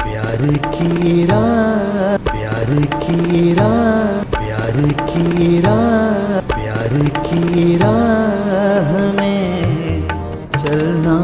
प्यार की राह प्यार की राह प्यार की राह प्यार की राह हमें चलना